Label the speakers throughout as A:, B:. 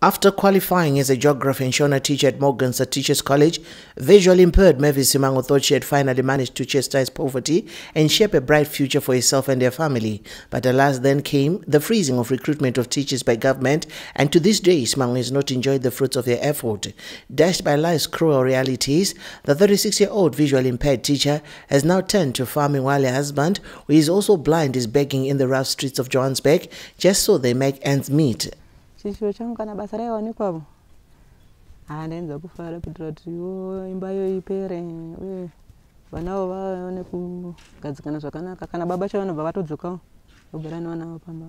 A: After qualifying as a geography and Shona teacher at Morgan's Teachers College, visually impaired Mavis Simango thought she had finally managed to chastise poverty and shape a bright future for herself and her family. But alas, then came the freezing of recruitment of teachers by government, and to this day, Simango has not enjoyed the fruits of her effort. Dashed by life's cruel realities, the 36-year-old visually impaired teacher has now turned to farming while her husband, who is also blind, is begging in the rough streets of Johannesburg just so they make ends meet.
B: Chishuwo changu kana basa raiwanikwavo handaenza kufara kuitira kuti wo imbayo ipere. Uye vanavo vaone kugadzikana zvakanaka. Kana baba chavanobva vatodzokawo vogara nevanavo pamba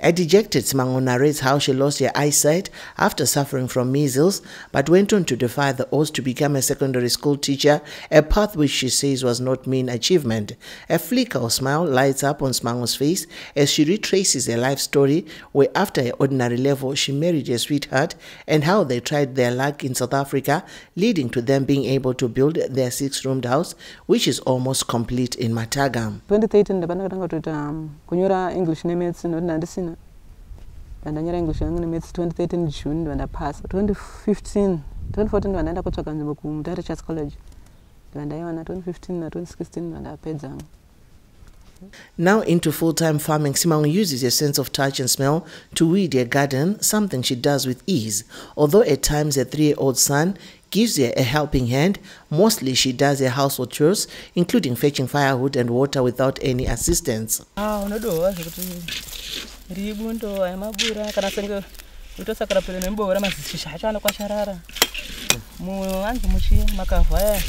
A: A dejected Simango narrates how she lost her eyesight after suffering from measles, but went on to defy the odds to become a secondary school teacher, a path which she says was not mean achievement. A flicker of smile lights up on Simango's face as she retraces her life story, where after her ordinary level she married her sweetheart, and how they tried their luck in South Africa, leading to them being able to build their six-roomed house, which is almost complete in Mataga.
B: 2013 ndapandakatanga kutoita um, kunyora english nemedicine ndandanyora english yangu nemedsi 2013 june ndandapasa 2015 2014 ndandaenda kotsvaga nzvimbo kumutare church college ndandaiwana 2015 na2016 ndandapedzangu
A: Now into full-time farming, Simango uses a sense of touch and smell to weed her garden, something she does with ease. Although at times her three-year-old son gives her a helping hand, mostly she does her household chores, including fetching firewood and water without any assistance.
B: Ah, ndiri bundo ayamabura kana senge utosakara pere nemboora mazishizha acho anokwasharara mumwe anzi muchiya makavha aya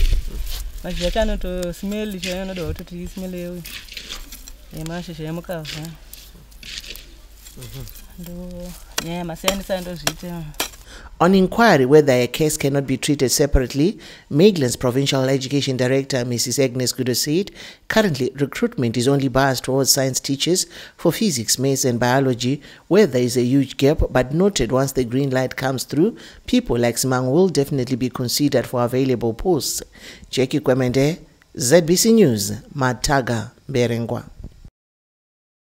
B: mazhizha acho anotosimeli chaanoda kutoti isimeli yewe yemashizha emukavha mhm. ndo nyaya yamasiyaniso andozviita
A: On inquiry whether a case cannot be treated separately, Midlands Provincial Education Director, Mrs. Agnes Gudo said, currently recruitment is only biased towards science teachers for physics, maths and biology, where there is a huge gap, but noted once the green light comes through, people like Simang will definitely be considered for available posts. Jackie Kwemende, ZBC News, Mataga, Mberengwa.